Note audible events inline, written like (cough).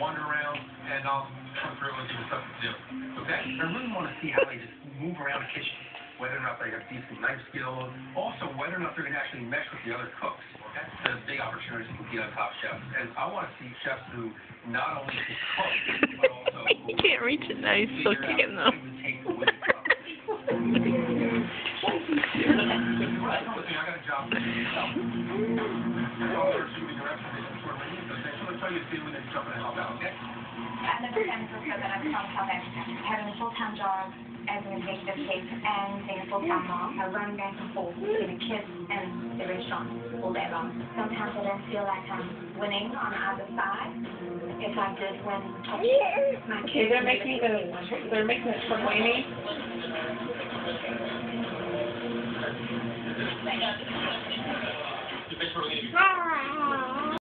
wander around, and I'll come through and give you stuff to do. Okay? I really want to see how they just move around the kitchen, whether or not they have decent knife skills, also whether or not they're going to actually mesh with the other cooks. Okay? There's big opportunities to compete on top chefs, and I want to see chefs who not only can cook, but also... (laughs) you can't reach it now. He's still figure kicking though. can take the win competition. (laughs) Right, I got a job to do. (laughs) they sort of tell you to and then jump in and help out, okay? I've never been to that I'm from South Having a full-time job as an executive chef and being a full-time mom, I run back and forth between the kids and the restaurant all day long. Sometimes I don't feel like I'm winning on either side. If I did win top chef, my kids they're making the, they're making the tortellini. You make sure to leave. Ah.